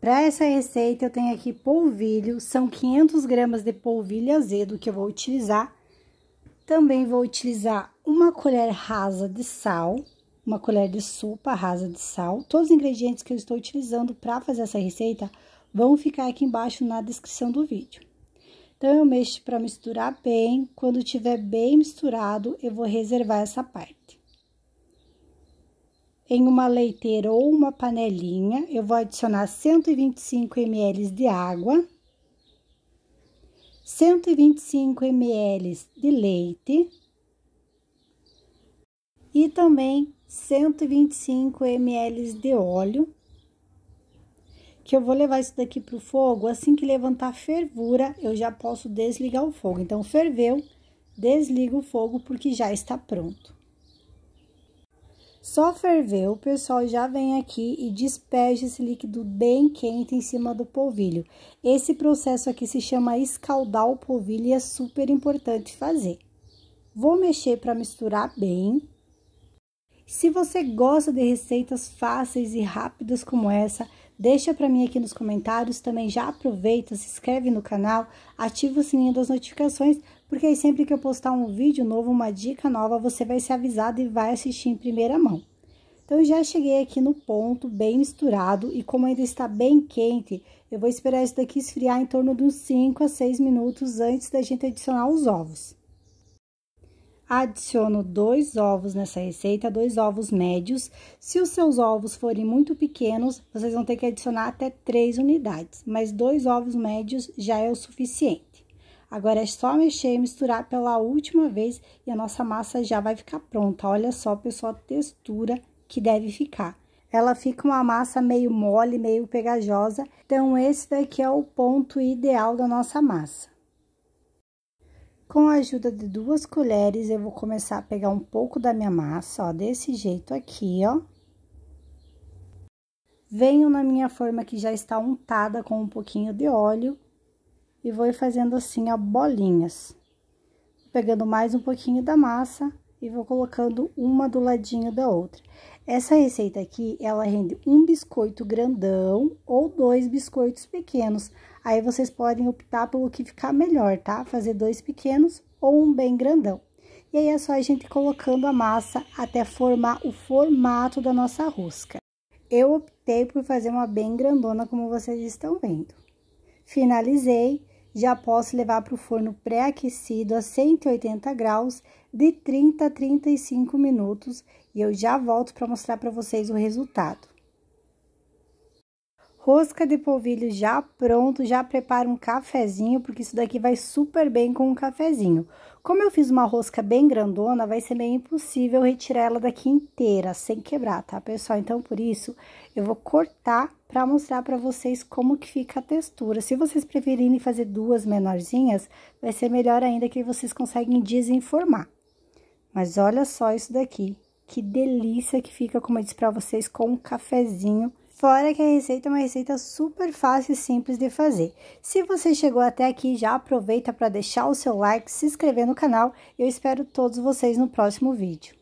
Para essa receita, eu tenho aqui polvilho, são 500 gramas de polvilho azedo que eu vou utilizar. Também vou utilizar uma colher rasa de sal, uma colher de sopa rasa de sal. Todos os ingredientes que eu estou utilizando para fazer essa receita vão ficar aqui embaixo na descrição do vídeo. Então, eu mexo para misturar bem. Quando tiver bem misturado, eu vou reservar essa parte. Em uma leiteira ou uma panelinha, eu vou adicionar 125 ml de água, 125 ml de leite e também 125 ml de óleo, que eu vou levar isso daqui pro fogo, assim que levantar fervura, eu já posso desligar o fogo. Então, ferveu, desliga o fogo, porque já está pronto. Só ferveu, o pessoal já vem aqui e despeja esse líquido bem quente em cima do polvilho. Esse processo aqui se chama escaldar o polvilho e é super importante fazer. Vou mexer para misturar bem. Se você gosta de receitas fáceis e rápidas como essa, deixa para mim aqui nos comentários. Também já aproveita, se inscreve no canal, ativa o sininho das notificações porque aí sempre que eu postar um vídeo novo, uma dica nova, você vai ser avisado e vai assistir em primeira mão. Então, eu já cheguei aqui no ponto, bem misturado, e como ainda está bem quente, eu vou esperar isso daqui esfriar em torno de uns 5 a 6 minutos antes da gente adicionar os ovos. Adiciono dois ovos nessa receita, dois ovos médios. Se os seus ovos forem muito pequenos, vocês vão ter que adicionar até três unidades, mas dois ovos médios já é o suficiente. Agora, é só mexer e misturar pela última vez e a nossa massa já vai ficar pronta. Olha só, pessoal, a textura que deve ficar. Ela fica uma massa meio mole, meio pegajosa. Então, esse daqui é o ponto ideal da nossa massa. Com a ajuda de duas colheres, eu vou começar a pegar um pouco da minha massa, ó, desse jeito aqui, ó. Venho na minha forma que já está untada com um pouquinho de óleo e vou fazendo assim, ó, bolinhas. Pegando mais um pouquinho da massa e vou colocando uma do ladinho da outra. Essa receita aqui, ela rende um biscoito grandão ou dois biscoitos pequenos. Aí, vocês podem optar pelo que ficar melhor, tá? Fazer dois pequenos ou um bem grandão. E aí, é só a gente colocando a massa até formar o formato da nossa rosca. Eu optei por fazer uma bem grandona, como vocês estão vendo. Finalizei já posso levar para o forno pré-aquecido a 180 graus de 30 a 35 minutos e eu já volto para mostrar para vocês o resultado. Rosca de polvilho já pronto, já prepara um cafezinho, porque isso daqui vai super bem com um cafezinho. Como eu fiz uma rosca bem grandona, vai ser meio impossível retirar ela daqui inteira, sem quebrar, tá, pessoal? Então, por isso, eu vou cortar para mostrar para vocês como que fica a textura. Se vocês preferirem fazer duas menorzinhas, vai ser melhor ainda que vocês conseguem desenformar. Mas olha só isso daqui, que delícia que fica, como eu disse para vocês, com um cafezinho Fora que a receita é uma receita super fácil e simples de fazer. Se você chegou até aqui, já aproveita para deixar o seu like, se inscrever no canal eu espero todos vocês no próximo vídeo.